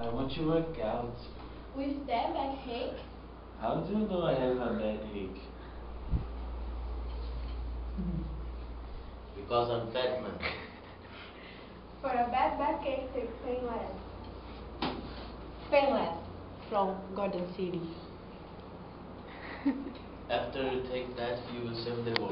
I want to work out. With that backache? How do you know I have a backache? Because I'm fat man. For a bad backache, take Painless. Painless from Garden City. After you take that, you will save the world.